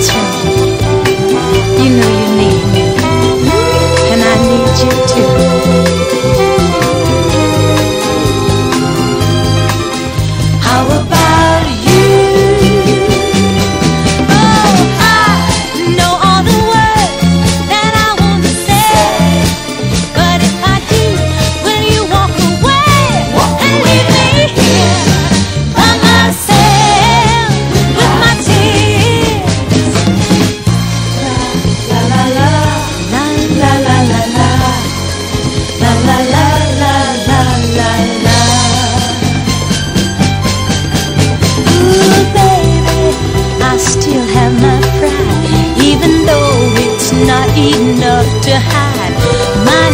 what's wrong. You know you need me, and I need you too. not enough to hide. My